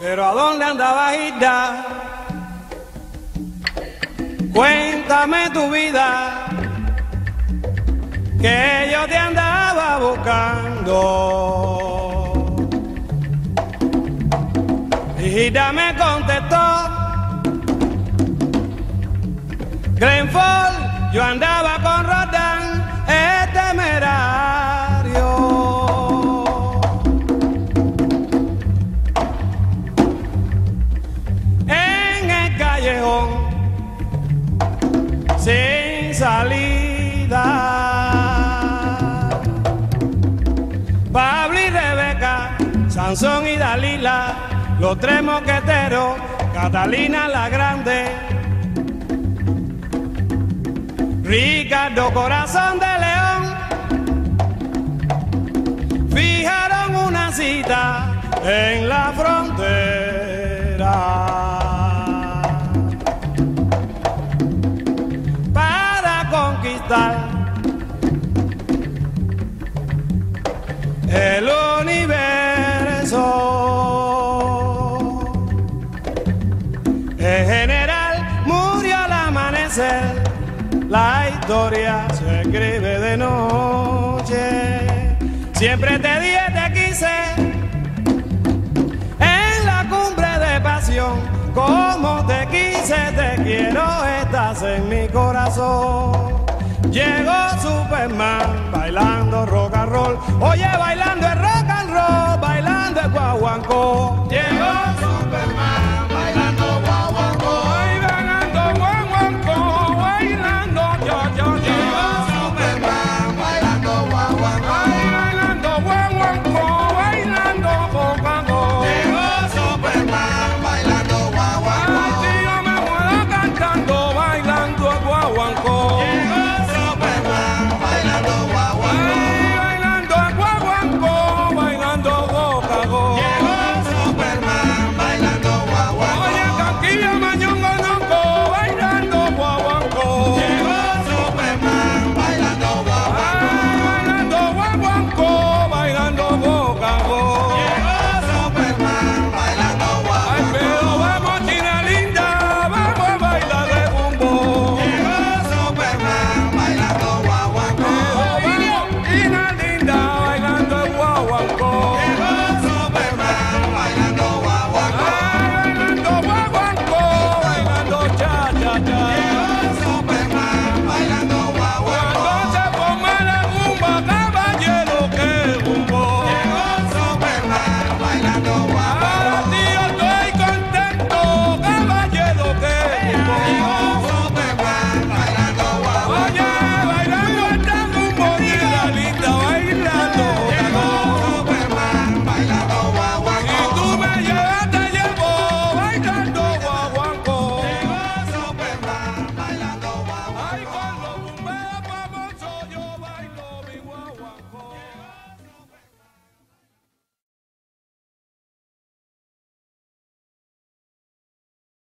Pero ¿a dónde andaba Hilda? Cuéntame tu vida, que yo te andaba buscando. Y me contestó. Glenford, yo andaba con Rodan, el temerario. En el callejón, sin salida. Pablo y Rebeca, Sansón y Dalila, los tres moqueteros, Catalina la Grande. Ricardo Corazón de León. Fijaron una cita en la frontera. Para conquistar el universo. El general murió al amanecer la historia se escribe de noche. Siempre te dije, te quise. En la cumbre de pasión, como te quise, te quiero, estás en mi corazón. Llegó Superman bailando rock and roll. Oye, bailando el rock and roll, bailando el guaguancó.